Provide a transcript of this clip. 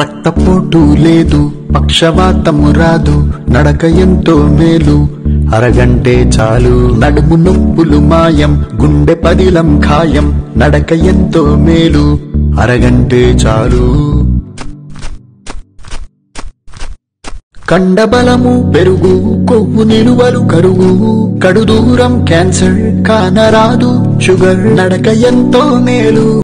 రక్తపోటు లేదు పక్షవాతము రాదు నడక ఎంతో మేలు. అరగంటే చాలు. నడుము నొప్పులు మాయం గుండె పదిలం ఖాయం నడక ఎంతో మేలు. అరగంటే చాలు. కండబలము పెరుగు కొవ్వు నిలువలు కరుగు కడుదూరం క్యాన్సర్ కానరాదు షుగర్ నడక ఎంతో మేలు.